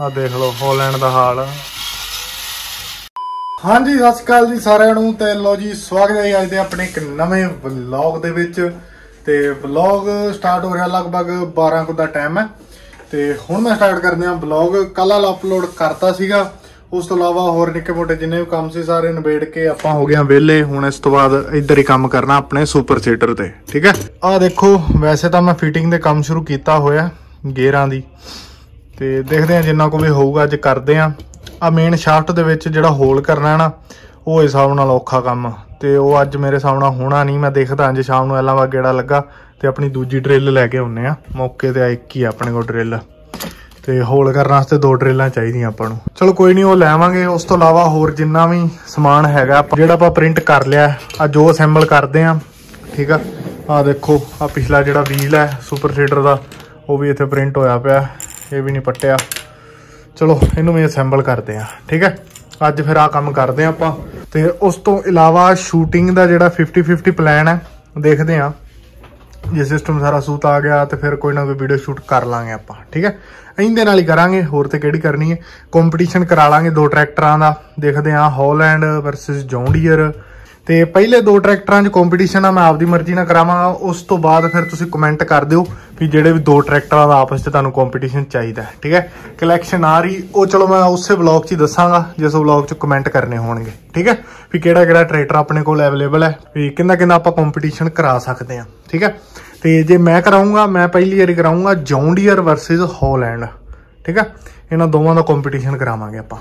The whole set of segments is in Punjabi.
ਆ ਦੇਖ ਲਓ ਹਾਲੈਂਡ ਦਾ ਹਾਲ। ਹਾਂਜੀ, ਸਤਿ ਸ਼੍ਰੀ ਅਕਾਲ ਜੀ ਸਾਰਿਆਂ ਨੂੰ ਤੇ ਲੋ ਜੀ, ਸਵਾਗਤ ਹੈ ਅੱਜ ਦੇ ਆਪਣੇ ਇੱਕ ਨਵੇਂ ਵਲੌਗ ਦੇ ਵਿੱਚ। ਤੇ ਵਲੌਗ ਸਟਾਰਟ ਹੋ ਰਿਹਾ ਲਗਭਗ 12 ਕੁ ਦਾ ਟਾਈਮ ਹੈ। ਤੇ ਹੁਣ ਮੈਂ ਸਟਾਰਟ ਕਰਦੇ ਹਾਂ ਵਲੌਗ ਕੱਲ ਵਾਲਾ ਅਪਲੋਡ ਕਰਤਾ ਸੀਗਾ। ਉਸ ਤੋਂ ਇਲਾਵਾ ਹੋਰ ਨਿੱਕੇ ਮੋਟੇ ਜਿੰਨੇ ਵੀ ਕੰਮ ਸੀ ਸਾਰੇ ਨਿਬੇੜ ਕੇ ਆਪਾਂ ਹੋ ਗਏ ਵਿਹਲੇ। ਹੁਣ ਇਸ ਤੋਂ ਬਾਅਦ ਇੱਧਰ ਹੀ ਕੰਮ ਕਰਨਾ ਆਪਣੇ ਸੁਪਰ ਸੀਟਰ ਤੇ, ਠੀਕ ਹੈ? ਆਹ ਦੇਖੋ, ਵੈਸੇ ਤਾਂ ਮੈਂ ਫਿਟਿੰਗ ਦੇ ਕੰਮ ਸ਼ੁਰੂ ਕੀਤਾ ਹੋਇਆ ਗੇਰਾਂ ਦੀ। ਤੇ ਦੇਖਦੇ ਆ ਜਿੰਨਾ ਕੋ ਵੀ ਹੋਊਗਾ, ਅੱਜ ਕਰਦੇ ਆ ਆ ਮੇਨ ਸ਼ਾਫਟ ਦੇ ਵਿੱਚ ਜਿਹੜਾ ਹੋਲ ਕਰਨਾ ਹੈ ਨਾ, ਉਹ ਹਿਸਾਬ ਨਾਲ ਔਖਾ ਕੰਮ। ਤੇ ਉਹ ਅੱਜ ਮੇਰੇ ਸਾਹਮਣੇ ਹੋਣਾ ਨਹੀਂ, ਮੈਂ ਦੇਖਦਾ ਅੱਜ ਸ਼ਾਮ ਨੂੰ ਐਲਾਵਾ ਗੇੜਾ ਲੱਗਾ, ਤੇ ਆਪਣੀ ਦੂਜੀ ਡਰਿੱਲ ਲੈ ਕੇ ਆਉਨੇ ਆ ਮੌਕੇ ਤੇ ਆ ਇੱਕ ਹੀ ਆ ਆਪਣੇ ਕੋਲ ਡਰਿੱਲ ਤੇ ਹੋਲ ਕਰਨ ਵਾਸਤੇ ਦੋ ਡਰਿੱਲਾਂ ਚਾਹੀਦੀਆਂ ਆਪਾਂ ਨੂੰ। ਚਲੋ ਕੋਈ ਨਹੀਂ, ਉਹ ਲੈਵਾਂਗੇ। ਉਸ ਤੋਂ ਇਲਾਵਾ ਹੋਰ ਜਿੰਨਾ ਵੀ ਸਮਾਨ ਹੈਗਾ ਜਿਹੜਾ ਆਪਾਂ ਪ੍ਰਿੰਟ ਕਰ ਲਿਆ ਆ ਜੋ ਅਸੈਂਬਲ ਕਰਦੇ ਆ ਠੀਕ ਆ? ਆ ਦੇਖੋ ਆ ਪਿਛਲਾ ਜਿਹੜਾ ਵੀਲ ਹੈ ਸੁਪਰ ਸੀਡਰ ਦਾ, ਉਹ ਵੀ ਇੱਥੇ ਪ੍ਰਿੰਟ ਹੋਇਆ ਪਿਆ। ਇਹ ਵੀ ਨਹੀਂ ਪੱਟਿਆ। ਚਲੋ, ਇਹਨੂੰ ਵੀ ਅਸੈਂਬਲ ਕਰਦੇ ਆ ਠੀਕ ਹੈ? ਅੱਜ ਫਿਰ ਆ ਕੰਮ ਕਰਦੇ ਆ ਆਪਾਂ। ਤੇ ਉਸ ਤੋਂ ਇਲਾਵਾ ਸ਼ੂਟਿੰਗ ਦਾ ਜਿਹੜਾ 50 50 ਪਲਾਨ ਹੈ, ਦੇਖਦੇ ਆ ਜੇ ਸਿਸਟਮ ਸਾਰਾ ਸੂਤ ਆ ਗਿਆ ਤੇ ਫਿਰ ਕੋਈ ਨਾ ਕੋਈ ਵੀਡੀਓ ਸ਼ੂਟ ਕਰ ਲਾਂਗੇ ਆਪਾਂ, ਠੀਕ ਹੈ? ਇਹਦੇ ਨਾਲ ਹੀ ਕਰਾਂਗੇ, ਹੋਰ ਤੇ ਕਿਹੜੀ ਕਰਨੀ ਹੈ? ਕੰਪੀਟੀਸ਼ਨ ਕਰਾ ਲਾਂਗੇ ਦੋ ਟਰੈਕਟਰਾਂ ਦਾ। ਦੇਖਦੇ ਆ ਹਾਲੈਂਡ ਵਰਸਸ ਜੌਂਡੀਅਰ ਤੇ ਪਹਿਲੇ ਦੋ ਟਰੈਕਟਰਾਂ 'ਚ ਕੰਪੀਟੀਸ਼ਨ ਆ, ਮੈਂ ਆਪਦੀ ਮਰਜ਼ੀ ਨਾਲ ਕਰਾਵਾਂਗਾ ਉਸ ਤੋਂ ਬਾਅਦ ਫਿਰ ਤੁਸੀਂ ਕਮੈਂਟ ਕਰ ਦਿਓ ਵੀ ਜਿਹੜੇ ਵੀ ਦੋ ਟਰੈਕਟਰਾਂ ਦਾ ਆਪਸ 'ਚ ਤੁਹਾਨੂੰ ਕੰਪੀਟੀਸ਼ਨ ਚਾਹੀਦਾ ਠੀਕ ਹੈ? ਕਲੈਕਸ਼ਨ ਆ ਰਹੀ, ਉਹ ਚਲੋ ਮੈਂ ਉਸੇ ਵਲੌਗ 'ਚ ਹੀ ਦੱਸਾਂਗਾ, ਜਿਸ ਵਲੌਗ 'ਚ ਕਮੈਂਟ ਕਰਨੇ ਹੋਣਗੇ, ਠੀਕ ਹੈ? ਵੀ ਕਿਹੜਾ ਕਿਹੜਾ ਟਰੈਕਟਰ ਆਪਣੇ ਕੋਲ ਅਵੇਲੇਬਲ ਹੈ, ਵੀ ਕਿੰਨਾ ਕਿੰਨਾ ਆਪਾਂ ਕੰਪੀਟੀਸ਼ਨ ਕਰਾ ਸਕਦੇ ਹਾਂ, ਠੀਕ ਹੈ? ਤੇ ਜੇ ਮੈਂ ਕਰਾਉਂਗਾ ਮੈਂ ਪਹਿਲੀ ਵਾਰੀ ਕਰਾਉਂਗਾ ਜੌਂਡੀਅਰ ਵਰਸਸ ਹਾਲੈਂਡ ਠੀਕ ਹੈ? ਇਹਨਾਂ ਦੋਵਾਂ ਦਾ ਕੰਪੀਟੀਸ਼ਨ ਕਰਾਵਾਂਗੇ ਆਪਾਂ।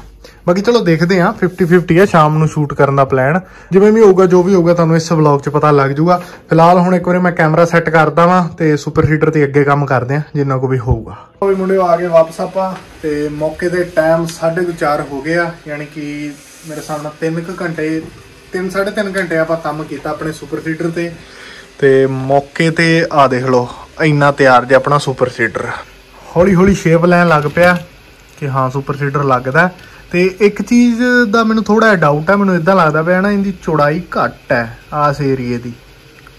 ਬਾਕੀ ਚਲੋ ਦੇਖਦੇ ਹਾਂ 50 50 ਆ ਸ਼ਾਮ ਨੂੰ ਸ਼ੂਟ ਕਰਨ ਦਾ ਪਲਾਨ ਜਿਵੇਂ ਵੀ ਹੋਊਗਾ, ਜੋ ਵੀ ਹੋਊਗਾ, ਤੁਹਾਨੂੰ ਇਸ ਵਲੌਗ 'ਚ ਪਤਾ ਲੱਗ ਜਾਊਗਾ। ਫਿਲਹਾਲ ਹੁਣ ਇੱਕ ਵਾਰੀ ਮੈਂ ਕੈਮਰਾ ਸੈੱਟ ਕਰਦਾ ਵਾਂ ਤੇ ਸੁਪਰ ਹੀਟਰ ਤੇ ਅੱਗੇ ਕੰਮ ਕਰਦੇ ਹਾਂ, ਜਿੰਨਾ ਕੋ ਵੀ ਹੋਊਗਾ। ਉਹ ਵੀ ਮੁੰਡਿਓ, ਆ ਗਏ ਵਾਪਸ ਆਪਾਂ ਤੇ ਮੌਕੇ ਦੇ ਟਾਈਮ 4:30 ਹੋ ਗਏ ਆ, ਯਾਨੀ ਕਿ ਮੇਰੇ ਸਾਹਮਣੇ 3 ਕੁ ਘੰਟੇ 3 3.5 ਘੰਟੇ ਆਪਾਂ ਕੰਮ ਕੀਤਾ ਆਪਣੇ ਸੁਪਰ ਸੀਡਰ ਤੇ। ਤੇ ਮੌਕੇ ਤੇ ਆ ਦੇਖ ਲਓ, ਇੰਨਾ ਤਿਆਰ ਜੇ ਆਪਣਾ ਸੁਪਰ ਸੀਡਰ ਹੌਲੀ ਹੌਲੀ ਸ਼ੇਪ ਲੈਣ ਲੱਗ ਪਿਆ। ਕਿ ਹਾਂ ਸੁਪਰ ਸੀਡਰ ਲੱਗਦਾ ਤੇ ਇੱਕ ਚੀਜ਼ ਦਾ ਮੈਨੂੰ ਥੋੜਾ ਜਿਹਾ ਡਾਊਟ ਹੈ, ਮੈਨੂੰ ਇਦਾਂ ਲੱਗਦਾ ਪਿਆ ਨਾ, ਇਹਦੀ ਚੌੜਾਈ ਘੱਟ ਹੈ ਆਸ ਏਰੀਏ ਦੀ।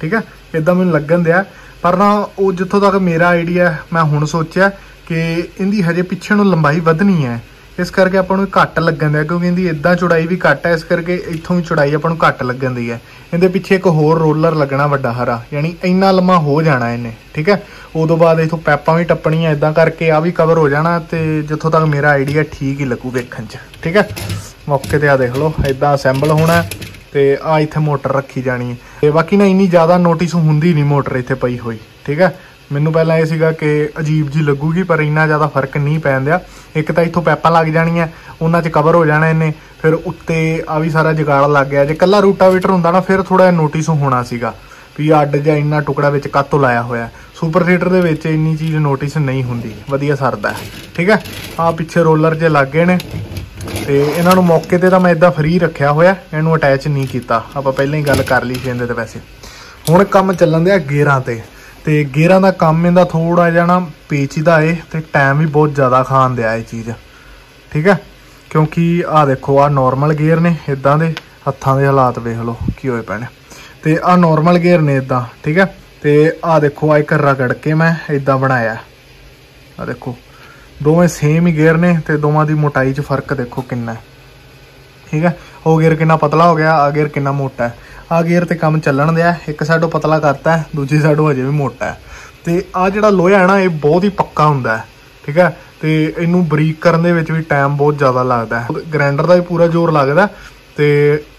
ਠੀਕ ਹੈ? ਇਦਾਂ ਮੈਨੂੰ ਲੱਗਣ ਦਿਆ। ਪਰ ਨਾ, ਉਹ ਜਿੱਥੋਂ ਤੱਕ ਮੇਰਾ ਆਈਡੀਆ ਮੈਂ ਹੁਣ ਸੋਚਿਆ ਕਿ ਇਹਦੀ ਹਜੇ ਪਿੱਛੇ ਨੂੰ ਲੰਬਾਈ ਵਧਣੀ ਹੈ। ਇਸ ਕਰਕੇ ਆਪਾਂ ਨੂੰ ਘੱਟ ਲੱਗਣ ਦਿਆ, ਕਿਉਂਕਿ ਇਹਦੀ ਇਦਾਂ ਚੌੜਾਈ ਵੀ ਘੱਟ ਹੈ ਇਸ ਕਰਕੇ ਇੱਥੋਂ ਵੀ ਚੌੜਾਈ ਆਪਾਂ ਨੂੰ ਘੱਟ ਲੱਗਣ ਦੀ ਹੈ ਇਹਦੇ ਪਿੱਛੇ ਇੱਕ ਹੋਰ ਰੋਲਰ ਲੱਗਣਾ ਵੱਡਾ ਹਰਾ, ਯਾਨੀ ਇੰਨਾ ਲੰਮਾ ਹੋ ਜਾਣਾ ਇਹਨੇ, ਠੀਕ ਹੈ? ਉਦੋਂ ਬਾਅਦ ਇਥੋਂ ਪੈਪਾਂ ਵੀ ਟੱਪਣੀਆਂ ਇਦਾਂ ਕਰਕੇ ਆ ਵੀ ਕਵਰ ਹੋ ਜਾਣਾ ਤੇ ਜਿੱਥੋਂ ਤੱਕ ਮੇਰਾ ਆਈਡੀਆ ਠੀਕ ਹੀ ਲੱਗੂ ਵੇਖਣ 'ਚ, ਠੀਕ ਹੈ? ਮੌਕੇ ਤੇ ਆ ਦੇਖ ਲਓ ਇਦਾਂ ਅਸੈਂਬਲ ਹੋਣਾ ਤੇ ਆ ਇੱਥੇ ਮੋਟਰ ਰੱਖੀ ਜਾਣੀ ਹੈ। ਤੇ ਬਾਕੀ ਨਾ ਇੰਨੀ ਜ਼ਿਆਦਾ ਨੋਟਿਸ ਹੁੰਦੀ ਨਹੀਂ ਮੋਟਰ ਇੱਥੇ ਪਈ ਹੋਈ, ਠੀਕ ਹੈ? ਮੈਨੂੰ ਪਹਿਲਾਂ ਇਹ ਸੀਗਾ ਕਿ ਅਜੀਬ ਜੀ ਲੱਗੂਗੀ, ਪਰ ਇੰਨਾ ਜ਼ਿਆਦਾ ਫ਼ਰਕ ਨਹੀਂ ਪੈਂਦਿਆ ਇੱਕ ਤਾਂ ਇੱਥੋਂ ਪੈਪਾਂ ਲੱਗ ਜਾਣੀਆਂ, ਉਹਨਾਂ 'ਚ ਕਵਰ ਹੋ ਜਾਣਾ ਇਹਨੇ, ਫਿਰ ਉੱਤੇ ਆ ਵੀ ਸਾਰਾ ਜਗਾੜ ਲੱਗ ਗਿਆ। ਜੇ ਕੱਲਾ ਰੂਟਾਵੇਟਰ ਹੁੰਦਾ ਨਾ, ਫਿਰ ਥੋੜਾ ਨੋਟਿਸ ਹੋਣਾ ਸੀਗਾ ਵੀ ਅੱਡ ਜਾਂ ਇੰਨਾ ਟੁਕੜਾ ਵਿੱਚ ਕੱਤੋਂ ਲਾਇਆ ਹੋਇਆ। ਸੁਪਰ ਸੀਟਰ ਦੇ ਵਿੱਚ ਇੰਨੀ ਚੀਜ਼ ਨੋਟਿਸ ਨਹੀਂ ਹੁੰਦੀ। ਵਧੀਆ ਸਰਦਾ ਠੀਕ ਹੈ? ਆ ਪਿੱਛੇ ਰੋਲਰ ਜੇ ਲੱਗ ਗਏ ਨੇ। ਤੇ ਇਹਨਾਂ ਨੂੰ ਮੌਕੇ ਤੇ ਤਾਂ ਮੈਂ ਇਦਾਂ ਫ੍ਰੀ ਰੱਖਿਆ ਹੋਇਆ, ਇਹਨੂੰ ਅਟੈਚ ਨਹੀਂ ਕੀਤਾ। ਆਪਾਂ ਪਹਿਲਾਂ ਹੀ ਗੱਲ ਕਰ ਲਈ ਸੀ ਇਹਦੇ ਤੇ ਵੈਸੇ। ਹੁਣ ਕੰਮ ਚੱਲਣ ਦਿਆ ਗੇਅਰਾਂ ਤੇ। ਤੇ ਗੇਅਰਾਂ ਦਾ ਕੰਮ ਇਹਦਾ ਥੋੜਾ ਜਿਹਾ ਨਾ ਪੇਚੀਦਾ ਏ ਤੇ ਟਾਈਮ ਵੀ ਬਹੁਤ ਜ਼ਿਆਦਾ ਖਾਣ ਦਿਆ ਇਹ ਚੀਜ਼। ਠੀਕ ਹੈ? ਕਿਉਂਕਿ ਆ ਦੇਖੋ ਆ ਨਾਰਮਲ ਗੇਅਰ ਨੇ ਇਦਾਂ ਦੇ, ਹੱਥਾਂ ਦੇ ਹਾਲਾਤ ਵੇਖ ਲਓ ਕੀ ਹੋਏ ਪੈਣੇ ਤੇ ਆ ਨਾਰਮਲ ਗੇਅਰ ਨੇ ਇਦਾਂ ਠੀਕ ਹੈ? ਤੇ ਆ ਦੇਖੋ ਆ ਇੱਕ ਰਗੜ ਕੇ ਮੈਂ ਇਦਾਂ ਬਣਾਇਆ। ਆ ਦੇਖੋ, ਦੋਵੇਂ ਸੇਮ ਹੀ ਗੇਅਰ ਨੇ ਤੇ ਦੋਵਾਂ ਦੀ ਮੋਟਾਈ 'ਚ ਫ਼ਰਕ ਦੇਖੋ ਕਿੰਨਾ ਠੀਕ ਹੈ? ਉਹ ਗੇਅਰ ਕਿੰਨਾ ਪਤਲਾ ਹੋ ਗਿਆ ਆ ਗੇਅਰ ਕਿੰਨਾ ਮੋਟਾ ਹੈ। ਆ ਗੇਅਰ ਤੇ ਕੰਮ ਚੱਲਣ ਦਿਆ, ਇੱਕ ਸਾਈਡੋਂ ਪਤਲਾ ਕਰਤਾ ਹੈ, ਦੂਜੀ ਸਾਈਡੋਂ ਅਜੇ ਵੀ ਮੋਟਾ ਹੈ। ਤੇ ਆ ਜਿਹੜਾ ਲੋਹਾ ਹੈ ਨਾ, ਇਹ ਬਹੁਤ ਹੀ ਪੱਕਾ ਹੁੰਦਾ ਹੈ, ਠੀਕ ਹੈ? ਤੇ ਇਹਨੂੰ ਬਰੀਕ ਕਰਨ ਦੇ ਵਿੱਚ ਵੀ ਟਾਈਮ ਬਹੁਤ ਜ਼ਿਆਦਾ ਲੱਗਦਾ ਹੈ। ਗ੍ਰਾਈਂਡਰ ਦਾ ਵੀ ਪੂਰਾ ਜ਼ੋਰ ਲੱਗਦਾ ਤੇ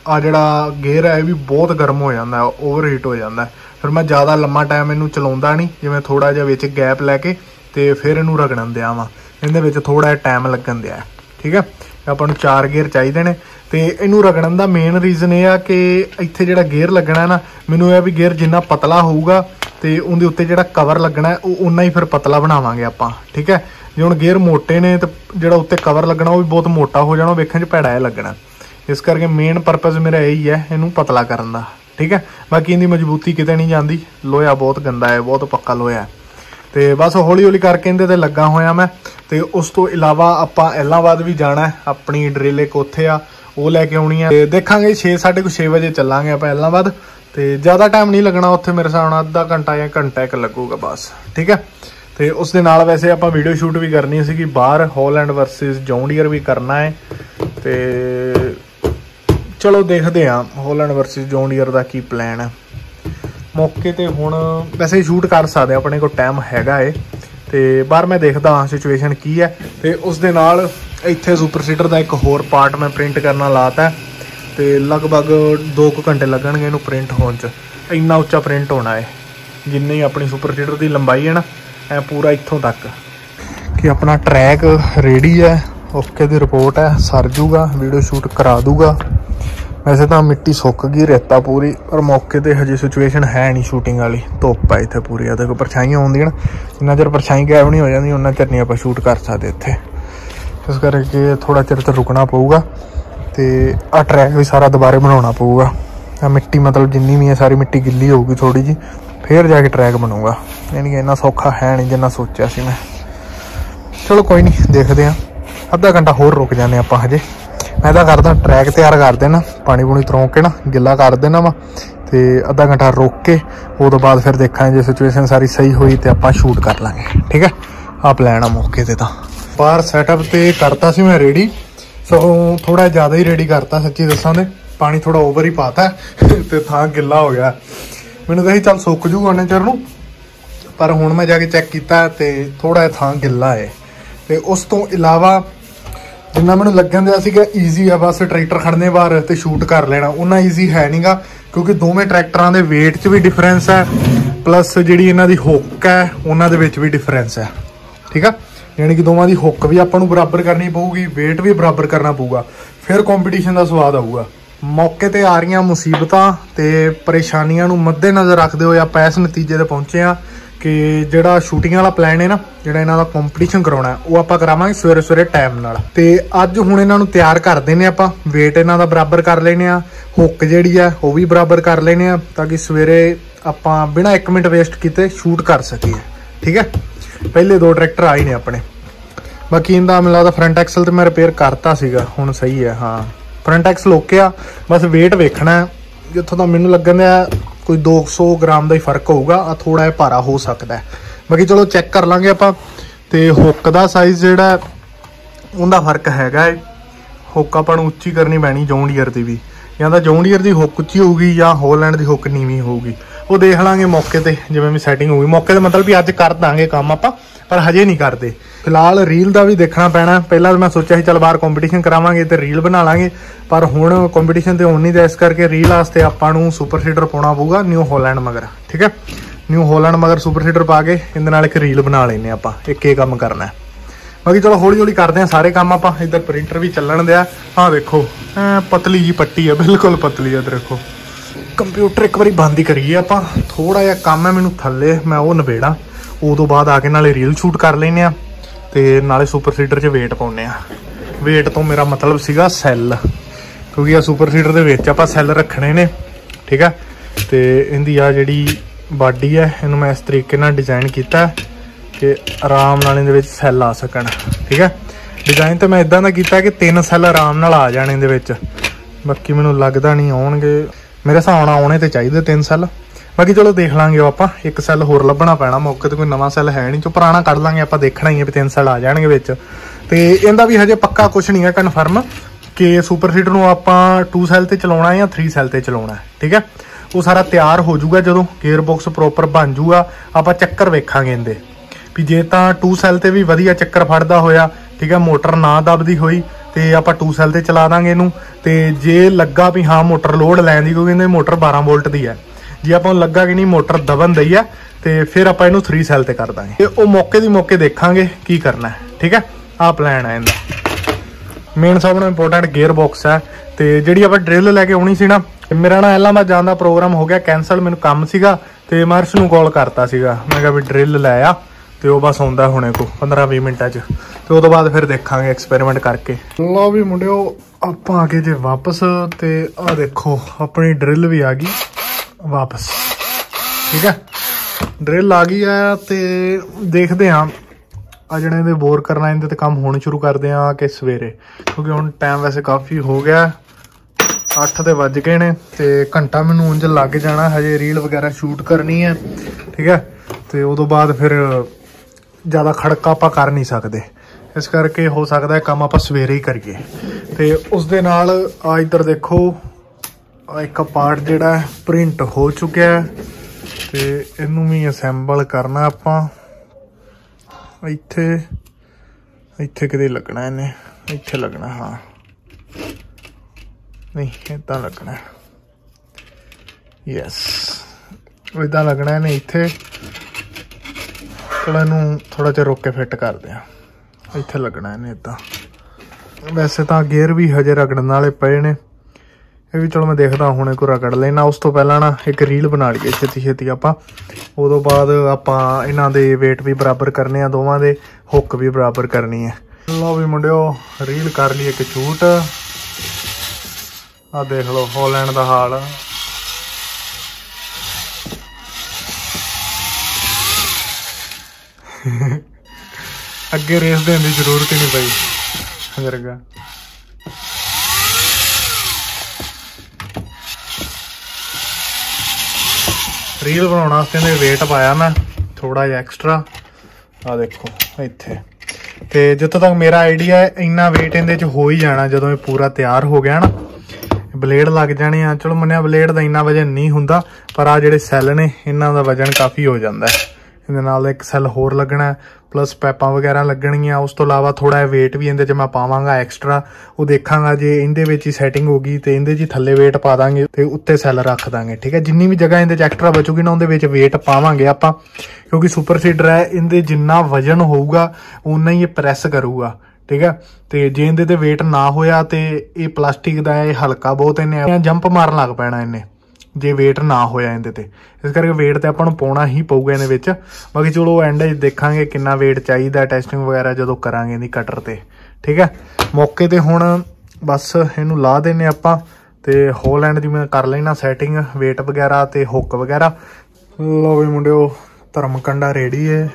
ਆ ਜਿਹੜਾ ਗੇਅਰ ਹੈ, ਇਹ ਵੀ ਬਹੁਤ ਗਰਮ ਹੋ ਜਾਂਦਾ ਹੈ ਓਵਰ ਹੀਟ ਹੋ ਜਾਂਦਾ ਹੈ। ਫਿਰ ਮੈਂ ਜ਼ਿਆਦਾ ਲੰਮਾ ਟਾਈਮ ਇਹਨੂੰ ਚਲਾਉਂਦਾ ਨਹੀਂ, ਜਿਵੇਂ ਥੋੜਾ ਜਿਹਾ ਵਿੱਚ ਗੈਪ ਲੈ ਕੇ ਤੇ ਫਿਰ ਇਹਨੂੰ ਰਗੜਨ ਦਿਆਂ ਵਾਂ। ਇਹਦੇ ਵਿੱਚ ਥੋੜਾ ਜਿਹਾ ਟਾਈਮ ਲੱਗਣ ਦਿਆ ਠੀਕ ਹੈ? ਆਪਾਂ ਨੂੰ ਚਾਰ ਗੇਅਰ ਚਾਹੀਦੇ ਨੇ ਤੇ ਇਹਨੂੰ ਰਗੜਨ ਦਾ ਮੇਨ ਰੀਜ਼ਨ ਇਹ ਆ ਕਿ ਇੱਥੇ ਜਿਹੜਾ ਗੇਅਰ ਲੱਗਣਾ ਨਾ, ਮੈਨੂੰ ਇਹ ਵੀ ਗੇਅਰ ਜਿੰਨਾ ਪਤਲਾ ਹੋਊਗਾ ਤੇ ਉਹਦੇ ਉੱਤੇ ਜਿਹੜਾ ਕਵਰ ਲੱਗਣਾ, ਉਹ ਉਨਾ ਹੀ ਫਿਰ ਪਤਲਾ ਬਣਾਵਾਂਗੇ ਆਪਾਂ, ਠੀਕ ਹੈ? ਜੇ ਹੁਣ ਗੇਅਰ ਮੋਟੇ ਨੇ ਤੇ ਜਿਹੜਾ ਉੱਤੇ ਕਵਰ ਲੱਗਣਾ, ਉਹ ਵੀ ਬਹੁਤ ਮੋਟਾ ਹੋ ਜਾਣਾ, ਉਹ ਵੇਖਣ 'ਚ ਭੈੜਾ ਜਿਹਾ ਲੱਗਣਾ। ਇਸ ਕਰਕੇ ਮੇਨ ਪਰਪਸ ਮੇਰਾ ਇਹੀ ਹੈ ਇਹਨੂੰ ਪਤਲਾ ਕਰਨ ਦਾ, ਠੀਕ ਹੈ? ਬਾਕੀ ਇਹਦੀ ਮਜ਼ਬੂਤੀ ਕਿਤੇ ਨਹੀਂ ਜਾਂਦੀ। ਲੋਹਾ ਬਹੁਤ ਗੰਦਾ ਹੈ, ਬਹੁਤ ਪੱਕਾ ਲੋਹਾ ਹੈ। ਤੇ ਬਸ ਹੌਲੀ ਹੌਲੀ ਕਰਕੇ ਇਹਦੇ ਤੇ ਲੱਗਾ ਹੋਇਆ ਮੈਂ। ਤੇ ਉਸ ਤੋਂ ਇਲਾਵਾ ਆਪਾਂ ਐਲਾਹਾਬਾਦ ਵੀ ਜਾਣਾ ਆਪਣੀ ਡਰਿਲ ਇੱਕ ਉੱਥੇ ਆ, ਉਹ ਲੈ ਕੇ ਆਉਣੀ ਆ ਤੇ ਦੇਖਾਂਗੇ 6 6:30 6 ਵਜੇ ਚੱਲਾਂਗੇ ਆਪਾਂ ਐਲਾਹਾਬਾਦ। ਤੇ ਜ਼ਿਆਦਾ ਟਾਈਮ ਨਹੀਂ ਲੱਗਣਾ ਉੱਥੇ ਮੇਰੇ ਹਿਸਾਬ ਨਾਲ, ਅੱਧਾ ਘੰਟਾ ਜਾਂ ਘੰਟਾ ਇੱਕ ਲੱਗੂਗਾ ਬਸ। ਠੀਕ ਹੈ? ਤੇ ਉਸ ਦੇ ਨਾਲ ਵੈਸੇ ਆਪਾਂ ਵੀਡੀਓ ਸ਼ੂਟ ਵੀ ਕਰਨੀ ਸੀਗੀ। ਬਾਹਰ ਹਾਲੈਂਡ ਵਰਸਸ ਜੌਂਡੀਅਰ ਵੀ ਕਰਨਾ ਹੈ। ਤੇ ਚਲੋ ਦੇਖਦੇ ਹਾਂ ਹਾਲੈਂਡ ਵਰਸਸ ਜੌਂਡੀਅਰ ਦਾ ਕੀ ਪਲਾਨ ਹੈ। ਮੌਕੇ ਤੇ ਹੁਣ ਵੈਸੇ ਸ਼ੂਟ ਕਰ ਸਕਦੇ ਹਾਂ, ਆਪਣੇ ਕੋਲ ਟਾਈਮ ਹੈਗਾ ਏ। ਤੇ ਬਾਹਰ ਮੈਂ ਦੇਖਦਾ ਹਾਂ ਸਿਚੁਏਸ਼ਨ ਕੀ ਹੈ। ਤੇ ਉਸ ਦੇ ਨਾਲ ਇੱਥੇ ਸੁਪਰ ਸੀਡਰ ਦਾ ਇੱਕ ਹੋਰ ਪਾਰਟ ਮੈਂ ਪ੍ਰਿੰਟ ਕਰਨਾ ਲਾਤਾ ਹੈ। ਤੇ ਲਗਭਗ 2 ਕੁ ਘੰਟੇ ਲੱਗਣਗੇ ਇਹਨੂੰ ਪ੍ਰਿੰਟ ਹੋਣ ਚ। ਇੰਨਾ ਉੱਚਾ ਪ੍ਰਿੰਟ ਹੋਣਾ ਹੈ ਜਿੰਨੀ ਆਪਣੀ ਸੁਪਰ ਸੀਟਰ ਦੀ ਲੰਬਾਈ ਹੈ ਨਾ ਐ ਪੂਰਾ ਇੱਥੋਂ ਤੱਕ। ਕਿ ਆਪਣਾ ਟਰੈਕ ਰੈਡੀ ਹੈ ਓਕੇ ਦੀ ਰਿਪੋਰਟ ਹੈ ਸਰ ਜੂਗਾ ਵੀਡੀਓ ਸ਼ੂਟ ਕਰਾ ਦੂਗਾ। ਵੈਸੇ ਤਾਂ ਮਿੱਟੀ ਸੁੱਕ ਗਈ, ਰੇਤਾ ਪੂਰੀ, ਪਰ ਮੌਕੇ ਤੇ ਹਜੇ ਸਿਚੁਏਸ਼ਨ ਹੈ ਨਹੀਂ ਸ਼ੂਟਿੰਗ ਵਾਲੀ। ਧੁੱਪ ਹੈ ਇੱਥੇ ਪੂਰੀ, ਆ ਦੇਖੋ ਪਰਛਾਈਆਂ ਆਉਂਦੀਆਂ ਨਾ। ਜਿੰਨਾ ਚਿਰ ਪਰਛਾਈ ਗਾਇਬ ਨਹੀਂ ਹੋ ਜਾਂਦੀ ਉਹਨਾਂ ਚਿਰ ਨਹੀਂ ਆਪਾਂ ਸ਼ੂਟ ਕਰ ਸਕਦੇ ਇੱਥੇ। ਇਸ ਕਰਕੇ ਥੋੜਾ ਚਿਰ ਤੇ ਰੁਕਣਾ ਪਊਗਾ ਤੇ ਆ ਟਰੈਕ ਵੀ ਸਾਰਾ ਦੁਬਾਰੇ ਬਣਾਉਣਾ ਪਊਗਾ। ਆ ਮਿੱਟੀ ਮਤਲਬ ਜਿੰਨੀ ਵੀ ਹੈ ਸਾਰੀ ਮਿੱਟੀ ਗਿੱਲੀ ਹੋਊਗੀ ਥੋੜੀ ਜੀ ਫੇਰ ਜਾ ਕੇ ਟਰੈਕ ਬਣੂਗਾ। ਯਾਨੀ ਕਿ ਇੰਨਾ ਸੌਖਾ ਹੈ ਨਹੀਂ ਜਿੰਨਾ ਸੋਚਿਆ ਸੀ ਮੈਂ। ਚਲੋ ਕੋਈ ਨਹੀਂ, ਦੇਖਦੇ ਆ ਅੱਧਾ ਘੰਟਾ ਹੋਰ ਰੁਕ ਜਾਂਦੇ ਆਪਾਂ ਹਜੇ। ਮੈਂ ਤਾਂ ਕਰਦਾ ਟਰੈਕ ਤਿਆਰ ਕਰ ਦੇਣਾ, ਪਾਣੀ ਪੂਣੀ ਤਰੋਂ ਕੇ ਨਾ, ਗਿੱਲਾ ਕਰ ਦੇਣਾ ਵਾ, ਤੇ ਅੱਧਾ ਘੰਟਾ ਰੋਕ ਕੇ, ਉਹ ਤੋਂ ਬਾਅਦ ਫਿਰ ਦੇਖਾਂਗੇ ਜੇ ਸਿਚੁਏਸ਼ਨ ਸਾਰੀ ਸਹੀ ਹੋਈ ਤੇ ਆਪਾਂ ਸ਼ੂਟ ਕਰ ਲਾਂਗੇ, ਠੀਕ ਹੈ? ਆ ਪਲਾਨ ਆ ਮੌਕੇ ਤੇ ਤਾਂ। ਬਾਹਰ ਸੈਟਅਪ ਤੇ ਕਰਤਾ ਸੀ ਮੈਂ ਰੈਡੀ ਸੋ ਥੋੜਾ ਜ਼ਿਆਦਾ ਹੀ ਰੈਡੀ ਕਰਤਾ, ਸੱਚੀ ਦੱਸਾਂ ਤੇ ਪਾਣੀ ਥੋੜਾ ਓਵਰ ਹੀ ਪਾਤਾ, ਤੇ ਥਾਂ ਗਿੱਲਾ ਹੋ ਗਿਆ। ਮੈਨੂੰ ਤਾਂ ਇਹ ਚੱਲ ਸੁੱਕ ਜੂਗਾ ਉਹਨੇ ਚਿਰ ਨੂੰ। ਪਰ ਹੁਣ ਮੈਂ ਜਾ ਕੇ ਚੈੱਕ ਕੀਤਾ ਤੇ ਥੋੜਾ ਜਿਹਾ ਥਾਂ ਗਿੱਲਾ ਹੈ। ਤੇ ਉਸ ਤੋਂ ਇਲਾਵਾ ਜਿੰਨਾ ਮੈਨੂੰ ਲੱਗਣ ਦਿਆ ਸੀਗਾ ਈਜ਼ੀ ਆ ਬਸ ਟਰੈਕਟਰ ਖੜਨੇ ਬਾਹਰ ਤੇ ਸ਼ੂਟ ਕਰ ਲੈਣਾ। ਉਹਨਾਂ ਈਜ਼ੀ ਹੈ ਨਹੀਂਗਾ ਕਿਉਂਕਿ ਦੋਵੇਂ ਟਰੈਕਟਰਾਂ ਦੇ weight 'ਚ ਵੀ ਡਿਫਰੈਂਸ ਹੈ ਪਲੱਸ ਜਿਹੜੀ ਇਹਨਾਂ ਦੀ ਹੁੱਕ ਹੈ, ਉਹਨਾਂ ਦੇ ਵਿੱਚ ਵੀ ਡਿਫਰੈਂਸ ਹੈ। ਠੀਕ ਆ? ਯਾਨੀ ਕਿ ਦੋਵਾਂ ਦੀ ਹੁੱਕ ਵੀ ਆਪਾਂ ਨੂੰ ਬਰਾਬਰ ਕਰਨੀ ਪਊਗੀ, weight ਵੀ ਬਰਾਬਰ ਕਰਨਾ ਪਊਗਾ। ਫਿਰ ਕੰਪੀਟੀਸ਼ਨ ਦਾ ਸਵਾਦ ਆਊਗਾ। ਮੌਕੇ ਤੇ ਆ ਰਹੀਆਂ ਮੁਸੀਬਤਾਂ ਤੇ ਪਰੇਸ਼ਾਨੀਆਂ ਨੂੰ ਮੱਦੇਨਜ਼ਰ ਰੱਖਦੇ ਹੋਏ ਆਪਾਂ ਇਸ ਨਤੀਜੇ ਤੇ ਪਹੁੰਚੇ ਆ ਕਿ ਜਿਹੜਾ ਸ਼ੂਟਿੰਗ ਵਾਲਾ ਪਲਾਨ ਹੈ ਨਾ, ਜਿਹੜਾ ਇਹਨਾਂ ਦਾ ਕੰਪੀਟੀਸ਼ਨ ਕਰਾਉਣਾ ਉਹ ਆਪਾਂ ਕਰਾਵਾਂਗੇ ਸਵੇਰੇ ਸਵੇਰੇ ਟਾਈਮ ਨਾਲ। ਤੇ ਅੱਜ ਹੁਣ ਇਹਨਾਂ ਨੂੰ ਤਿਆਰ ਕਰ ਦੇਨੇ ਆਪਾਂ, weight ਇਹਨਾਂ ਦਾ ਬਰਾਬਰ ਕਰ ਲੈਨੇ ਆ ਹੁੱਕ ਜਿਹੜੀ ਆ ਉਹ ਵੀ ਬਰਾਬਰ ਕਰ ਲੈਨੇ ਆ ਤਾਂ ਕਿ ਸਵੇਰੇ ਆਪਾਂ ਬਿਨਾਂ 1 ਮਿੰਟ ਵੇਸਟ ਕੀਤੇ ਸ਼ੂਟ ਕਰ ਸਕੀਏ। ਠੀਕ ਹੈ? ਪਹਿਲੇ ਦੋ ਟਰੈਕਟਰ ਆਏ ਨੇ ਆਪਣੇ। ਬਾਕੀ ਇਹਦਾ ਮੈਨੂੰ ਲੱਗਦਾ ਫਰੰਟ ਐਕਸਲ ਤੇ ਮੈਂ ਰਿਪੇਅਰ ਕਰਤਾ ਸੀਗਾ, ਹੁਣ ਸਹੀ ਹੈ, ਹਾਂ। ਫਰੰਟ ਐਕਸਲ ਓਕੇ ਆ, ਬਸ weight ਵੇਖਣਾ ਜਿੱਥੋਂ ਤਾਂ ਮੈਨੂੰ ਲੱਗਣ ਦਿਆ ਕੋਈ 200 ਗ੍ਰਾਮ ਦਾ ਹੀ ਫ਼ਰਕ ਹੋਊਗਾ ਆ ਥੋੜਾ ਜਿਹਾ ਭਾਰਾ ਹੋ ਸਕਦਾ ਬਾਕੀ ਚਲੋ ਚੈੱਕ ਕਰ ਲਾਂਗੇ ਆਪਾਂ, ਤੇ ਹੁੱਕ ਦਾ ਸਾਈਜ਼ ਜਿਹੜਾ ਉਹਦਾ ਫ਼ਰਕ ਹੈਗਾ ਹੈ। ਹੁੱਕ ਆਪਾਂ ਨੂੰ ਉੱਚੀ ਕਰਨੀ ਪੈਣੀ ਜੌਂਡੀਅਰ ਦੀ ਵੀ। ਜਾਂ ਤਾਂ ਜੌਂਡੀਅਰ ਦੀ ਹੁੱਕ ਉੱਚੀ ਹੋਊਗੀ, ਜਾਂ ਹੋਲੈਂਡ ਦੀ ਹੁੱਕ ਨੀਵੀਂ ਹੋਊਗੀ। ਉਹ ਦੇਖ ਲਾਂਗੇ ਮੌਕੇ ਤੇ, ਜਿਵੇਂ ਵੀ ਸੈਟਿੰਗ ਹੋਊਗੀ। ਮੌਕੇ ਤੇ ਮਤਲਬ ਵੀ ਅੱਜ ਕਰ ਦਾਂਗੇ ਕੰਮ ਆਪਾਂ, ਪਰ ਹਜੇ ਨਹੀਂ ਕਰਦੇ। ਫਿਲਹਾਲ ਰੀਲ ਦਾ ਵੀ ਦੇਖਣਾ ਪੈਣਾ। ਪਹਿਲਾਂ ਤਾਂ ਮੈਂ ਸੋਚਿਆ ਸੀ, ਚੱਲ ਬਾਹਰ ਕੰਪੀਟੀਸ਼ਨ ਕਰਾਵਾਂਗੇ ਤੇ ਰੀਲ ਬਣਾ ਲਾਂਗੇ। ਪਰ ਹੁਣ ਕੰਪੀਟੀਸ਼ਨ ਤੇ ਹੋਣ ਨਹੀਂ ਤੇ ਇਸ ਕਰਕੇ ਰੀਲ ਵਾਸਤੇ ਆਪਾਂ ਨੂੰ ਸੁਪਰ ਸੀਡਰ ਪਾਉਣਾ ਪਊਗਾ ਨਿਊ ਹੋਲੈਂਡ ਮਗਰ, ਠੀਕ ਹੈ? ਨਿਊ ਹੋਲੈਂਡ ਮਗਰ ਸੁਪਰ ਸੀਡਰ ਪਾ ਕੇ ਇਹਦੇ ਨਾਲ ਇੱਕ ਰੀਲ ਬਣਾ ਲੈਨੇ ਆਪਾਂ, ਇੱਕ ਇਹ ਕੰਮ ਕਰਨਾ ਬਾਕੀ ਚਲੋ ਹੌਲੀ ਹੌਲੀ ਕਰਦੇ ਆ ਸਾਰੇ ਕੰਮ ਆਪਾਂ, ਇੱਧਰ ਪ੍ਰਿੰਟਰ ਵੀ ਚੱਲਣ ਦਿਆ। ਆਹ ਵੇਖੋ ਪਤਲੀ ਜੀ ਪੱਟੀ ਆ, ਬਿਲਕੁਲ ਪਤਲੀ ਆ ਦੇਖੋ ਕੰਪਿਊਟਰ ਇੱਕ ਵਾਰੀ ਬੰਦ ਹੀ ਕਰੀਏ ਆਪਾਂ ਥੋੜਾ ਜਿਹਾ ਕੰਮ ਹੈ ਮੈਨੂੰ ਥੱਲੇ, ਮੈਂ ਉਹ ਨਵੇੜਾ ਉਦੋਂ ਬਾਅਦ ਆ ਕੇ ਨਾਲੇ ਰੀਲ ਸ਼ੂਟ ਕਰ ਲੈਨੇ ਆ ਤੇ ਨਾਲੇ ਸੁਪਰ ਸੀਡਰ 'ਚ weight ਪਾਉਨੇ ਆ weight ਤੋਂ ਮੇਰਾ ਮਤਲਬ ਸੀਗਾ ਸੈੱਲ ਕਿਉਂਕਿ ਆ ਸੁਪਰ ਸੀਡਰ ਦੇ ਵਿੱਚ ਆਪਾਂ ਸੈੱਲ ਰੱਖਣੇ ਨੇ, ਠੀਕ ਆ ਤੇ ਇਹਦੀ ਆ ਜਿਹੜੀ ਬਾਡੀ ਹੈ, ਇਹਨੂੰ ਮੈਂ ਇਸ ਤਰੀਕੇ ਨਾਲ ਡਿਜ਼ਾਈਨ ਕੀਤਾ ਕਿ ਆਰਾਮ ਨਾਲ ਇਹਦੇ ਵਿੱਚ ਸੈੱਲ ਆ ਸਕਣ, ਠੀਕ ਹੈ? ਡਿਜ਼ਾਈਨ ਤਾਂ ਮੈਂ ਇਦਾਂ ਦਾ ਕੀਤਾ ਕਿ ਤਿੰਨ ਸੈੱਲ ਆਰਾਮ ਨਾਲ ਆ ਜਾਣ ਇਹਦੇ ਵਿੱਚ। ਬਾਕੀ ਮੈਨੂੰ ਲੱਗਦਾ ਨਹੀਂ ਆਉਣਗੇ। ਮੇਰੇ ਹਿਸਾਬ ਨਾਲ ਆਉਣੇ ਤੇ ਚਾਹੀਦੇ ਤਿੰਨ ਸੈੱਲ ਬਾਕੀ ਚਲੋ ਦੇਖ ਲਾਂਗੇ ਉਹ ਆਪਾਂ, ਇੱਕ ਸੈੱਲ ਹੋਰ ਲੱਭਣਾ ਪੈਣਾ, ਮੌਕੇ ਤੇ ਕੋਈ ਨਵਾਂ ਸੈੱਲ ਹੈ ਨਹੀਂ, ਜੋ ਪੁਰਾਣਾ ਕੱਢ ਲਾਂਗੇ, ਆਪਾਂ ਦੇਖਣਾ ਹੀ ਹੈ ਵੀ ਤਿੰਨ ਸੈੱਲ ਆ ਜਾਣਗੇ ਵਿੱਚ। ਤੇ ਇਹਦਾ ਵੀ ਹਜੇ ਪੱਕਾ ਕੁਝ ਨਹੀਂ ਹੈ ਕਨਫਰਮ ਕਿ ਸੁਪਰ ਸੀਡਰ ਨੂੰ ਆਪਾਂ 2 ਸੈੱਲ ਤੇ ਚਲਾਉਣਾ ਹੈ ਜਾਂ 3 ਸੈੱਲ ਤੇ ਚਲਾਉਣਾ ਹੈ, ਠੀਕ ਹੈ? ਉਹ ਸਾਰਾ ਤਿਆਰ ਹੋ ਜਾਊਗਾ ਜਦੋਂ ਗੇਅਰ ਬਾਕਸ ਪ੍ਰੋਪਰ ਬਣ ਜਾਊਗਾ, ਆਪਾਂ ਚੱਕਰ ਵੇਖਾਂਗੇ ਇਹਦੇ। ਵੀ ਜੇ ਤਾਂ 2 ਸੈੱਲ ਤੇ ਵੀ ਵਧੀਆ ਚੱਕਰ ਫੜਦਾ ਹੋਇਆ, ਠੀਕ ਹੈ, ਮੋਟਰ ਨਾ ਦਬਦੀ ਹੋਈ, ਤੇ ਆਪਾਂ 2 ਸੈੱਲ ਤੇ ਚਲਾ ਦਾਂਗੇ ਇਹਨੂੰ, ਤੇ ਜੇ ਲੱਗਾ ਵੀ ਹਾਂ, ਮੋਟਰ ਲੋਡ ਲੈਣ ਦੀ, ਕਿਉਂਕਿ ਇਹਦੇ ਮੋਟਰ 12 ਵੋਲਟ ਦੀ ਹੈ। ਜੇ ਆਪਾਂ ਨੂੰ ਲੱਗਾ ਕਿ ਨਹੀਂ, ਮੋਟਰ ਦਬਨ ਦਈ ਹੈ ਤੇ ਫਿਰ ਆਪਾਂ ਇਹਨੂੰ 3 ਸੈੱਲ ਤੇ ਕਰ ਦਾਂਗੇ। ਤੇ ਉਹ ਮੌਕੇ ਦੀ ਮੌਕੇ ਦੇਖਾਂਗੇ ਕੀ ਕਰਨਾ ਹੈ, ਠੀਕ ਹੈ? ਆਹ ਪਲਾਨ ਹੈ ਇਹਦਾ। ਮੇਨ ਸਭ ਤੋਂ ਇੰਪੋਰਟੈਂਟ ਗੇਅਰ ਬਾਕਸ ਹੈ ਤੇ ਜਿਹੜੀ ਆਪਾਂ ਡਰਿਲ ਲੈ ਕੇ ਆਉਣੀ ਸੀ ਨਾ ਮੇਰਾ ਨਾ ਇਲਾਹਾਬਾਦ ਜਾਣ ਦਾ ਪ੍ਰੋਗਰਾਮ ਹੋ ਗਿਆ ਕੈਨਸਲ ਮੈਨੂੰ ਕੰਮ ਸੀਗਾ, ਤੇ ਮਾਰਸ਼ ਨੂੰ ਕਾਲ ਕਰਤਾ ਸੀਗਾ। ਮੈਂ ਕਿਹਾ ਵੀ ਡਰਿਲ ਲੈ ਆ, ਤੇ ਉਹ ਬਸ ਆਉਂਦਾ ਹੁਣੇ ਕੋ 15-20 ਮਿੰਟਾਂ 'ਚ। ਤੇ ਉਹ ਤੋਂ ਬਾਅਦ ਫਿਰ ਦੇਖਾਂਗੇ ਐਕਸਪੈਰੀਮੈਂਟ ਕਰਕੇ। ਲਓ ਵੀ ਮੁੰਡਿਓ, ਆਪਾਂ ਆ ਗਏ ਜੇ ਵਾਪਸ, ਤੇ ਆਹ ਦੇਖੋ, ਆਪਣੀ ਡਰਿਲ ਵੀ ਆ ਗਈ। ਵਾਪਸ। ਠੀਕ ਹੈ? ਡਰਿਲ ਆ ਗਈ ਆ ਤੇ ਦੇਖਦੇ ਆਂ ਆ ਜਿਹੜੇ ਇਹਦੇ ਬੋਰ ਕਰਨਾ ਇਹਦੇ ਤੇ ਕੰਮ ਹੋਣ ਸ਼ੁਰੂ ਕਰਦੇ ਆ ਕਿ ਸਵੇਰੇ। ਕਿਉਂਕਿ ਹੁਣ ਟਾਈਮ ਵੈਸੇ ਕਾਫੀ ਹੋ ਗਿਆ 8 ਦੇ ਵੱਜ ਗਏ ਨੇ ਤੇ ਘੰਟਾ ਮੈਨੂੰ ਉਂਝ ਲੱਗ ਜਾਣਾ, ਹਜੇ ਰੀਲ ਵਗੈਰਾ ਸ਼ੂਟ ਕਰਨੀ ਹੈ। ਠੀਕ ਹੈ? ਤੇ ਉਦੋਂ ਬਾਅਦ ਫਿਰ ਜ਼ਿਆਦਾ ਖੜਕਾ ਆਪਾਂ ਕਰ ਨਹੀਂ ਸਕਦੇ। ਇਸ ਕਰਕੇ ਹੋ ਸਕਦਾ ਕੰਮ ਆਪਾਂ ਸਵੇਰੇ ਹੀ ਕਰੀਏ। ਤੇ ਉਸ ਦੇ ਨਾਲ ਆ ਇੱਧਰ ਦੇਖੋ। ਆਹ ਇੱਕ ਪਾਰਟ ਜਿਹੜਾ ਪ੍ਰਿੰਟ ਹੋ ਚੁੱਕਿਆ ਹੈ ਤੇ ਇਹਨੂੰ ਵੀ ਅਸੈਂਬਲ ਕਰਨਾ ਆਪਾਂ। ਇੱਥੇ ਇੱਥੇ ਕਿਤੇ ਲੱਗਣਾ ਇਹਨੇ। ਇੱਥੇ ਲੱਗਣਾ, ਹਾਂ। ਨਹੀਂ ਇਦਾਂ ਲੱਗਣਾ ਯੈਸ ਇਦਾਂ ਲੱਗਣਾ ਇਹਨੇ ਇੱਥੇ। ਚਲੋ ਇਹਨੂੰ ਥੋੜਾ ਜਿਹਾ ਰੋਕ ਕੇ ਫਿੱਟ ਕਰਦੇ ਆ ਇੱਥੇ ਲੱਗਣਾ ਇਹਨੇ ਇਦਾਂ ਵੈਸੇ ਤਾਂ ਗੇਅਰ ਵੀ ਹਜੇ ਰਗੜਨ ਵਾਲੇ ਪਏ ਨੇ। ਇਹ ਵੀ ਚਲੋ ਮੈਂ ਦੇਖਦਾ ਹੁਣੇ ਕੋ ਕੱਢ ਲੈਣਾ ਉਸ ਤੋਂ ਪਹਿਲਾਂ ਨਾ ਇੱਕ ਰੀਲ ਬਣਾ ਲਈਏ ਛੇਤੀ ਛੇਤੀ ਆਪਾਂ। ਉਦੋਂ ਬਾਅਦ ਆਪਾਂ ਇਹਨਾਂ ਦੇ weight ਵੀ ਬਰਾਬਰ ਕਰਨੇ ਆ, ਦੋਵਾਂ ਦੇ ਹੁੱਕ ਵੀ ਬਰਾਬਰ ਕਰਨੀ ਹੈ। ਲਓ ਵੀ ਮੁੰਡਿਓ, ਰੀਲ ਕਰ ਲਈ ਇੱਕ ਛੂਟ। ਆ ਦੇਖ ਲਓ ਹਾਲੈਂਡ ਦਾ ਹਾਲ। ਅੱਗੇ ਰੇਸ ਦੇਣ ਦੀ ਜ਼ਰੂਰਤ ਹੀ ਨਹੀਂ ਪਈ। ਵਰਗਾ। ਰੀਲ ਬਣਾਉਣ ਵਾਸਤੇ ਇਹਦੇ weight ਪਾਇਆ ਮੈਂ ਥੋੜਾ ਜਿਹਾ ਐਕਸਟਰਾ ਆ ਦੇਖੋ, ਇੱਥੇ। ਤੇ ਜਿੱਥੋਂ ਤੱਕ ਮੇਰਾ ਆਈਡੀਆ ਹੈ, ਇੰਨਾ weight ਇਹਦੇ ਚ ਹੋ ਹੀ ਜਾਣਾ, ਜਦੋਂ ਇਹ ਪੂਰਾ ਤਿਆਰ ਹੋ ਗਿਆ ਨਾ। ਬਲੇਡ ਲੱਗ ਜਾਣੇ ਆ। ਚਲੋ ਮੰਨਿਆ ਬਲੇਡ ਦਾ ਇੰਨਾ ਵਜਨ ਨਹੀਂ ਹੁੰਦਾ, ਪਰ ਆ ਜਿਹੜੇ ਸੈੱਲ ਨੇ, ਇਹਨਾਂ ਦਾ ਵਜਨ ਕਾਫੀ ਹੋ ਜਾਂਦਾ ਹੈ। ਇਹਦੇ ਨਾਲ ਇੱਕ ਸੈੱਲ ਹੋਰ ਲੱਗਣਾ ਪਲੱਸ ਪੈਪਾਂ ਵਗੈਰਾ ਲੱਗਣਗੀਆਂ, ਉਸ ਤੋਂ ਇਲਾਵਾ ਥੋੜਾ ਜਿਹਾ weight ਵੀ ਇਹਦੇ 'ਚ ਮੈਂ ਪਾਵਾਂਗਾ ਐਕਸਟਰਾ ਉਹ ਦੇਖਾਂਗਾ ਜੇ ਇਹਦੇ ਵਿੱਚ ਹੀ ਸੈਟਿੰਗ ਹੋ ਗਈ ਤੇ ਇਹਦੇ 'ਚ ਥੱਲੇ weight ਪਾ ਦਾਂਗੇ ਤੇ ਉੱਤੇ ਸੈੱਲ ਰੱਖ ਦਾਂਗੇ, ਠੀਕ ਹੈ? ਜਿੰਨੀ ਵੀ ਜਗ੍ਹਾ ਇਹਦੇ 'ਚ ਐਕਸਟਰਾ ਬਚੂਗੀ ਨਾ, ਉਹਦੇ ਵਿੱਚ weight ਪਾਵਾਂਗੇ ਆਪਾਂ, ਕਿਉਂਕਿ ਸੁਪਰ ਸੀਡਰ ਹੈ, ਇਹਦੇ ਜਿੰਨਾ ਵਜਨ ਹੋਊਗਾ ਉਨਾ ਹੀ ਇਹ ਪ੍ਰੈਸ ਕਰੂਗਾ, ਠੀਕ ਹੈ? ਤੇ ਜੇ ਇਹਦੇ ਤੇ weight ਨਾ ਹੋਇਆ ਤੇ ਇਹ ਪਲਾਸਟਿਕ ਦਾ ਇਹ ਹਲਕਾ ਬਹੁਤ ਇਹਨੇ ਜੰਪ ਮਾਰਨ ਲੱਗ ਪੈਣਾ ਇਹਨੇ। ਜੇ weight ਨਾ ਹੋਇਆ ਇਹਦੇ ਤੇ। ਇਸ ਕਰਕੇ weight ਤੇ ਆਪਾਂ ਨੂੰ ਪਾਉਣਾ ਹੀ ਪਊਗਾ ਇਹਦੇ ਵਿੱਚ। ਬਾਕੀ ਚਲੋ ਐਂਡ 'ਚ ਦੇਖਾਂਗੇ ਕਿੰਨਾ weight ਚਾਹੀਦਾ ਟੈਸਟਿੰਗ ਵਗੈਰਾ ਜਦੋਂ ਕਰਾਂਗੇ ਇਹਦੀ ਕਟਰ ਤੇ। ਠੀਕ ਹੈ? ਮੌਕੇ ਤੇ ਹੁਣ ਬਸ ਇਹਨੂੰ ਲਾ ਦੇਨੇ ਆਪਾਂ ਤੇ ਹੋਲ ਐਂਡ ਦੀ ਮੈਂ ਕਰ ਲੈਣਾ ਸੈਟਿੰਗ weight ਵਗੈਰਾ ਤੇ ਹੁੱਕ ਵਗੈਰਾ। ਲੋ ਵੀ ਮੁੰਡਿਓ, ਧਰਮਕੰਡਾ ਰੈਡੀ ਹੈ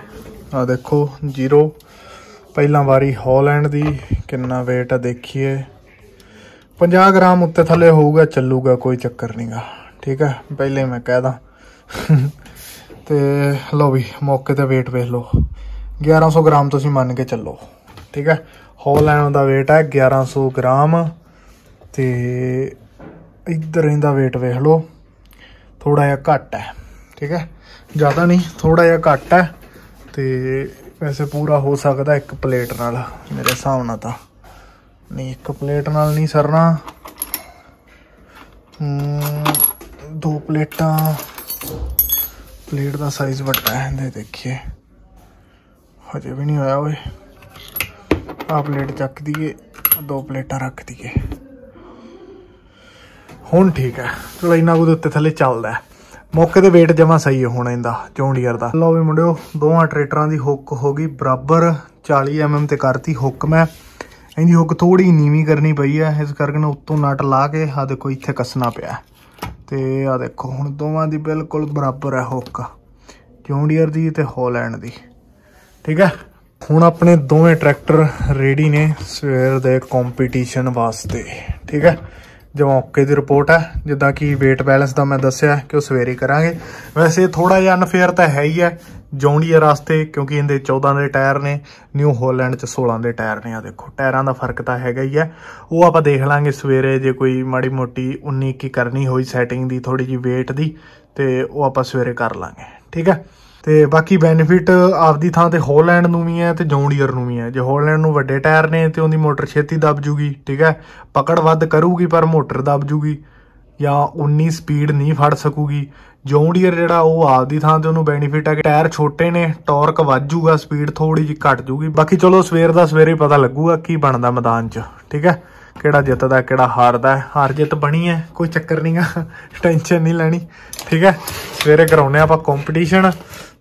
ਆ ਦੇਖੋ ਜ਼ੀਰੋ ਪਹਿਲਾਂ ਵਾਰੀ ਹਾਲੈਂਡ ਦੀ ਕਿੰਨਾ weight ਆ ਦੇਖੀਏ। 50 ਗ੍ਰਾਮ ਉੱਤੇ ਥੱਲੇ ਹੋਊਗਾ, ਚੱਲੂਗਾ, ਕੋਈ ਚੱਕਰ ਨਹੀਂਗਾ ਠੀਕ ਹੈ ਪਹਿਲੇ ਮੈਂ ਕਹਿਦਾ ਤੇ ਲਓ ਵੀ, ਮੌਕੇ ਤੇ weight ਵੇਖ ਲਓ। 1100 ਗ੍ਰਾਮ ਤੁਸੀਂ ਮੰਨ ਕੇ ਚੱਲੋ, ਠੀਕ ਹੈ ਹਾਲੈਂਡ ਦਾ weight ਹੈ 1100 ਗ੍ਰਾਮ। ਤੇ ਇੱਧਰ ਇਹਦਾ weight ਵੇਖ ਲਓ ਥੋੜਾ ਜਿਹਾ ਘੱਟ ਹੈ, ਠੀਕ ਹੈ ਜ਼ਿਆਦਾ ਨਹੀਂ ਥੋੜਾ ਜਿਹਾ ਘੱਟ ਹੈ। ਤੇ ਵੈਸੇ ਪੂਰਾ ਹੋ ਸਕਦਾ ਇੱਕ ਪਲੇਟ ਨਾਲ, ਮੇਰੇ ਹਿਸਾਬ ਨਾਲ ਤਾਂ। ਨਹੀਂ, ਇੱਕ ਪਲੇਟ ਨਾਲ ਨਹੀਂ ਸਰਨਾ। ਦੋ ਪਲੇਟਾਂ। ਪਲੇਟ ਦਾ ਸਾਈਜ਼ ਵੱਡਾ ਹੈ, ਇਹਦੇ ਦੇਖੀਏ। ਹਜੇ ਵੀ ਨਹੀਂ ਹੋਇਆ ਓਏ। ਆ ਪਲੇਟ ਚੱਕ ਦਈਏ ਦੋ ਪਲੇਟਾਂ ਰੱਖ ਦਈਏ। ਹੁਣ ਠੀਕ ਹੈ। ਚਲੋ ਇੰਨਾ ਕੁ ਦੇ ਉੱਤੇ ਥੱਲੇ ਚੱਲਦਾ ਮੌਕੇ ਤੇ weight ਜਮਾ ਸਹੀ ਹੋਣਾ ਇਹਦਾ ਜੌਂਡੀਅਰ ਦਾ। ਲਓ ਵੀ ਮੁੰਡਿਓ, ਦੋਵਾਂ ਟਰੈਕਟਰਾਂ ਦੀ ਹੁੱਕ ਹੋ ਗਈ ਬਰਾਬਰ। 40 mm ਤੇ ਕਰਤੀ ਹੁੱਕ ਮੈਂ। ਇਹਦੀ ਹੁੱਕ ਥੋੜੀ ਨੀਵੀਂ ਕਰਨੀ ਪਈ ਹੈ, ਇਸ ਕਰਕੇ ਨਾ ਉੱਤੋਂ ਨਟ ਲਾ ਕੇ ਆ ਦੇਖੋ ਇੱਥੇ ਕੱਸਣਾ ਪਿਆ ਤੇ ਆ ਦੇਖੋ, ਹੁਣ ਦੋਵਾਂ ਦੀ ਬਿਲਕੁਲ ਬਰਾਬਰ ਹੈ ਹੁੱਕ ਜੌਂਡੀਅਰ ਦੀ ਤੇ ਹੋਲੈਂਡ ਦੀ। ਠੀਕ ਹੈ? ਹੁਣ ਆਪਣੇ ਦੋਵੇਂ ਟਰੈਕਟਰ ਰੈਡੀ ਨੇ ਸਵੇਰ ਦੇ ਕੰਪੀਟੀਸ਼ਨ ਵਾਸਤੇ। ਠੀਕ ਹੈ? ਜੋ ਓਕੇ ਦੀ ਰਿਪੋਰਟ ਹੈ, ਜਿੱਦਾਂ ਕਿ weight ਬੈਲੈਂਸ ਦਾ ਮੈਂ ਦੱਸਿਆ ਕਿ ਉਹ ਸਵੇਰੇ ਕਰਾਂਗੇ। ਵੈਸੇ ਥੋੜਾ ਜਿਹਾ ਅਨਫੇਅਰ ਤਾਂ ਹੈ ਹੀ ਹੈ ਜੌਂਡੀਅਰ ਵਾਸਤੇ ਕਿਉਂਕਿ ਇਹਦੇ 14 ਦੇ ਟਾਇਰ ਨੇ, ਨਿਊ ਹੋਲੈਂਡ ਚ 16 ਦੇ ਟਾਇਰ ਨੇ ਆ ਦੇਖੋ। ਟਾਇਰਾਂ ਦਾ ਫ਼ਰਕ ਤਾਂ ਹੈਗਾ ਹੀ ਹੈ। ਉਹ ਆਪਾਂ ਦੇਖ ਲਾਂਗੇ ਸਵੇਰੇ, ਜੇ ਕੋਈ ਮਾੜੀ ਮੋਟੀ 19 ਕੀ ਕਰਨੀ ਹੋਈ ਸੈਟਿੰਗ ਦੀ ਥੋੜੀ ਜੀ weight ਦੀ, ਤੇ ਉਹ ਆਪਾਂ ਸਵੇਰੇ ਕਰ ਲਾਂਗੇ। ਠੀਕ ਹੈ? ਤੇ ਬਾਕੀ ਬੈਨੀਫਿਟ ਆਪਦੀ ਥਾਂ ਤੇ ਹੋਲੈਂਡ ਨੂੰ ਵੀ ਹੈ ਤੇ ਜੌਂਡੀਅਰ ਨੂੰ ਵੀ ਹੈ। ਜੇ ਹੋਲੈਂਡ ਨੂੰ ਵੱਡੇ ਟਾਇਰ ਨੇ ਤੇ ਉਹਦੀ ਮੋਟਰ ਛੇਤੀ ਦਬ ਜੂਗੀ, ਠੀਕ ਹੈ? ਪਕੜ ਵੱਧ ਕਰੂਗੀ, ਪਰ ਮੋਟਰ ਦਬ ਜੂਗੀ। ਜਾਂ ਉਨੀ ਸਪੀਡ ਨਹੀਂ ਫੜ ਸਕੂਗੀ। ਜੌਂਡੀਅਰ ਜਿਹੜਾ ਉਹ ਆਪਦੀ ਥਾਂ ਤੇ ਉਹਨੂੰ ਬੈਨੀਫਿਟ ਹੈ ਕਿ ਟਾਇਰ ਛੋਟੇ ਨੇ, ਟਾਰਕ ਵੱਧ ਜੂਗਾ ਸਪੀਡ ਥੋੜੀ ਜਿਹੀ ਘਟ ਜੂਗੀ ਬਾਕੀ ਚਲੋ ਸਵੇਰ ਦਾ ਸਵੇਰੇ ਪਤਾ ਲੱਗੂਗਾ ਕੀ ਬਣਦਾ ਮੈਦਾਨ 'ਚ, ਠੀਕ ਹੈ? ਕਿਹੜਾ ਜਿੱਤਦਾ, ਕਿਹੜਾ ਹਾਰਦਾ, ਹਾਰ ਜਿੱਤ ਬਣੀ ਹੈ, ਕੋਈ ਚੱਕਰ ਨਹੀਂ ਆ ਟੈਨਸ਼ਨ ਨਹੀਂ ਲੈਣੀ, ਠੀਕ ਹੈ? ਸਵੇਰੇ ਕਰਾਉਨੇ ਆਪਾਂ ਕੰਪੀਟੀਸ਼ਨ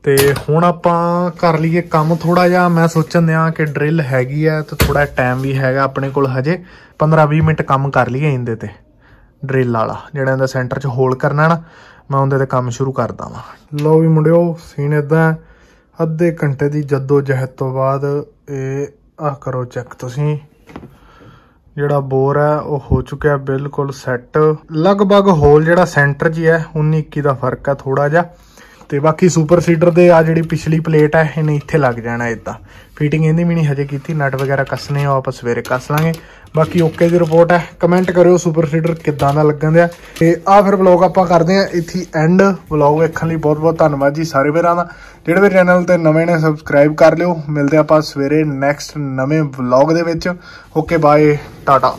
ਤੇ ਹੁਣ ਆਪਾਂ ਕਰ ਲਈਏ ਕੰਮ ਥੋੜਾ ਜਿਹਾ। ਮੈਂ ਸੋਚਣ ਦਿਆਂ ਕਿ ਡਰਿਲ ਹੈਗੀ ਆ ਤੇ ਥੋੜਾ ਟਾਈਮ ਵੀ ਹੈਗਾ ਆਪਣੇ ਕੋਲ ਹਜੇ। 15-20 ਮਿੰਟ ਕੰਮ ਕਰ ਲਈਏ ਇਹਦੇ ਤੇ। ਡਰਿਲ ਵਾਲਾ, ਜਿਹੜਾ ਇਹਦਾ ਸੈਂਟਰ 'ਚ ਹੋਲ ਕਰਨਾ ਨਾ, ਮੈਂ ਉਹਦੇ ਤੇ ਕੰਮ ਸ਼ੁਰੂ ਕਰਦਾ ਵਾਂ ਲਓ ਵੀ ਮੁੰਡਿਓ ਸੀਨ ਇਦਾਂ ਅੱਧੇ ਘੰਟੇ ਦੀ ਜੱਦੋ ਜਹਿਦ ਤੋਂ ਬਾਅਦ ਇਹ, ਆਹ ਕਰੋ ਚੈੱਕ ਤੁਸੀਂ। ਜਿਹੜਾ ਬੋਰ ਹੈ, ਉਹ ਹੋ ਚੁੱਕਿਆ ਬਿਲਕੁਲ ਸੈੱਟ ਲਗਭਗ ਹੋਲ ਜਿਹੜਾ ਸੈਂਟਰ 'ਚ ਹੀ ਹੈ 19 21 ਦਾ ਫ਼ਰਕ ਹੈ ਥੋੜਾ ਜਿਹਾ। ਤੇ ਬਾਕੀ ਸੁਪਰ ਸੀਡਰ ਦੇ ਆ ਜਿਹੜੀ ਪਿਛਲੀ ਪਲੇਟ ਹੈ ਇਹਨੇ ਇੱਥੇ ਲੱਗ ਜਾਣਾ ਇਦਾਂ ਫਿਟਿੰਗ ਇਹਦੀ ਵੀ ਨਹੀਂ ਹਜੇ ਕੀਤੀ, ਨਟ ਵਗੈਰਾ ਕੱਸਨੇ ਆ, ਉਹ ਆਪਾਂ ਸਵੇਰੇ ਕੱਸ ਲਾਂਗੇ। ਬਾਕੀ ਓਕੇ ਦੀ ਰਿਪੋਰਟ ਹੈ ਕਮੈਂਟ ਕਰਿਓ ਸੁਪਰ ਸੀਡਰ ਕਿੱਦਾਂ ਦਾ ਲੱਗਣ ਦਿਆ। ਤੇ ਆ ਫਿਰ ਵਲੌਗ ਆਪਾਂ ਕਰਦੇ ਆ, ਇੱਥੇ ਐਂਡ ਵਲੌਗ ਵੇਖਣ ਲਈ ਬਹੁਤ ਬਹੁਤ ਧੰਨਵਾਦ ਜੀ ਸਾਰੇ ਵੀਰਾਂ ਦਾ। ਜਿਹੜੇ ਵੀ ਚੈਨਲ ਤੇ ਨਵੇਂ ਨੇ ਸਬਸਕ੍ਰਾਈਬ ਕਰ ਲਿਓ। ਮਿਲਦੇ ਆਪਾਂ ਸਵੇਰੇ ਨੈਕਸਟ ਨਵੇਂ ਵਲੌਗ ਦੇ ਵਿੱਚ। Okay bye Tata